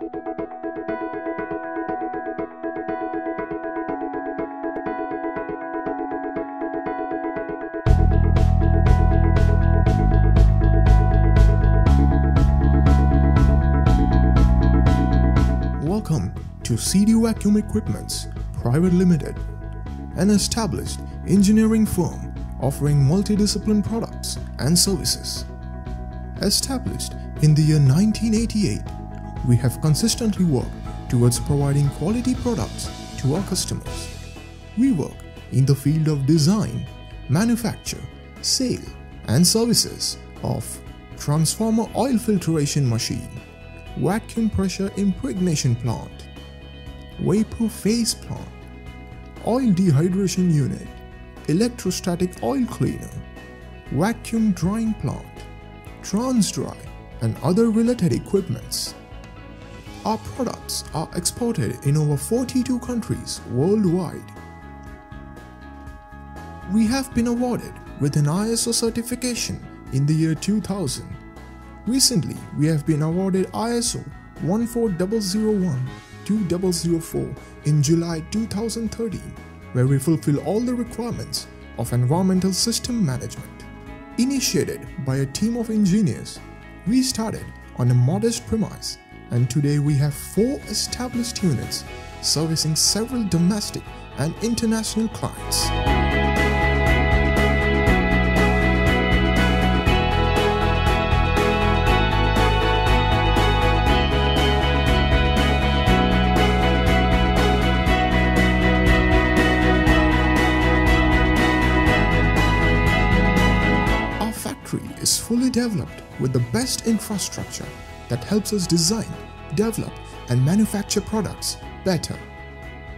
Welcome to CeeDee Vacuum Equipments Private Limited, an established engineering firm offering multidiscipline products and services. Established in the year 1988, we have consistently worked towards providing quality products to our customers. We work in the field of design, manufacture, sale, and services of transformer oil filtration machine, vacuum pressure impregnation plant, vapor phase plant, oil dehydration unit, electrostatic oil cleaner, vacuum drying plant, trans-dry, and other related equipments. Our products are exported in over 42 countries worldwide. We have been awarded with an ISO certification in the year 2000. Recently, we have been awarded ISO 14001-2004 in July 2013, where we fulfill all the requirements of environmental system management. Initiated by a team of engineers, we started on a modest premise and today we have four established units servicing several domestic and international clients. Our factory is fully developed with the best infrastructure that helps us design, develop, and manufacture products better.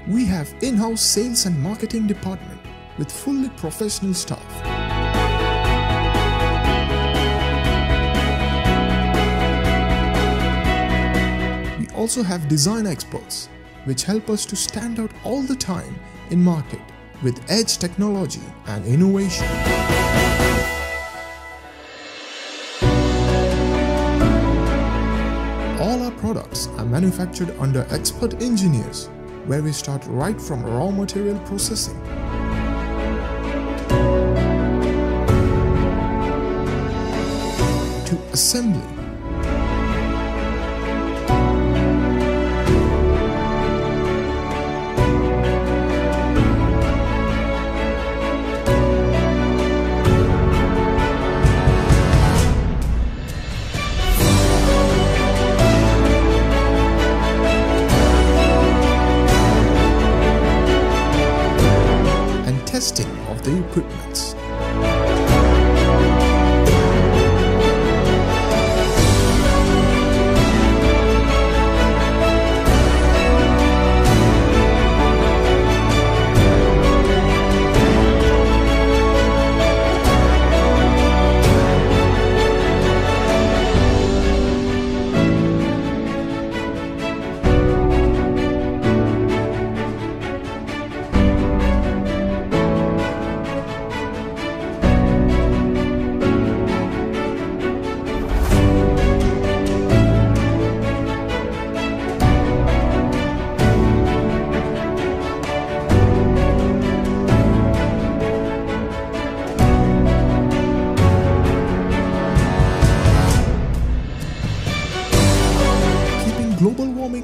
We have in-house sales and marketing department with fully professional staff. We also have design experts which help us to stand out all the time in market with edge technology and innovation. All our products are manufactured under expert engineers where we start right from raw material processing. To assembly. Testing of the equipments.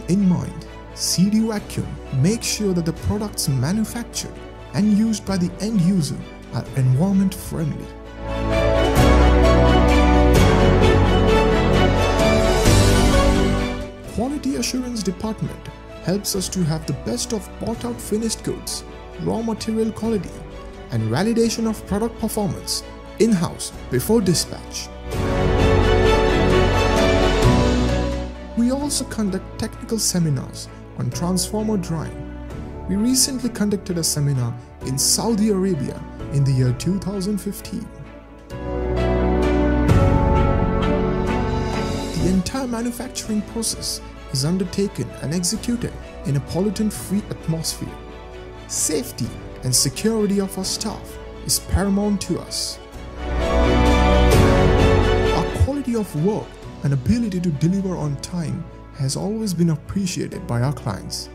In mind, CeeDee Vacuum makes sure that the products manufactured and used by the end user are environment friendly. Quality Assurance Department helps us to have the best of bought out finished goods, raw material quality, and validation of product performance in house before dispatch. Also conduct technical seminars on transformer drying. We recently conducted a seminar in Saudi Arabia in the year 2015. The entire manufacturing process is undertaken and executed in a pollutant-free atmosphere. Safety and security of our staff is paramount to us. Our quality of work and ability to deliver on time has always been appreciated by our clients.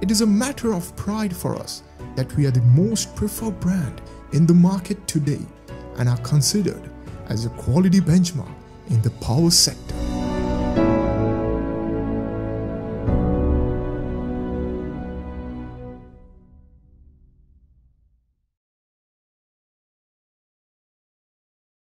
It is a matter of pride for us that we are the most preferred brand in the market today and are considered as a quality benchmark in the power sector.